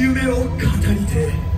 夢を語りて